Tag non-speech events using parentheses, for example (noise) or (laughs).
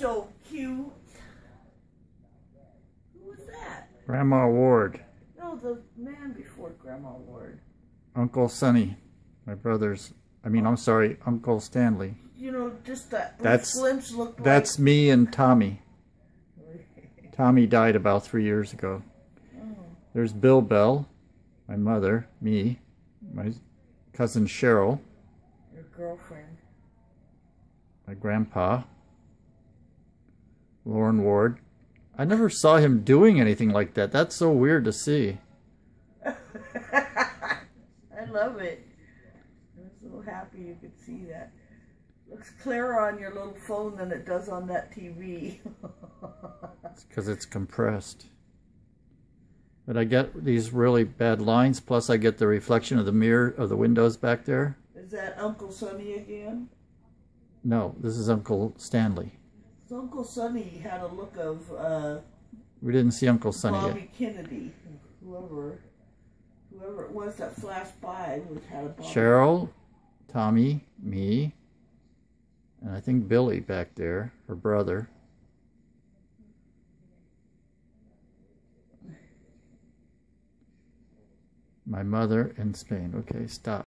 so cute. Who was that? Grandma Ward. No, the man before Grandma Ward. Uncle Sonny. My brother's, I mean, I'm sorry, Uncle Stanley. You know, just that. That's- Slims looked That's me and Tommy. (laughs) Tommy died about three years ago. Oh. There's Bill Bell, my mother, me, my cousin Cheryl, your girlfriend. my grandpa, Lorne Ward. I never saw him doing anything like that. That's so weird to see. (laughs) I love it. I'm so happy you could see that. Looks clearer on your little phone than it does on that TV. (laughs) It's because it's compressed. But I get these really bad lines, plus I get the reflection of the mirror of the windows back there. Is that Uncle Sonny again? No, this is Uncle Stanley. Uncle Sonny had a look of uh, We didn't see Uncle Sonny yet. Bobby Kennedy, whoever, whoever it was that flashed by had a Bobby. Cheryl, Tommy, me, and I think Billy back there, her brother. My mother in Spain. Okay, stop.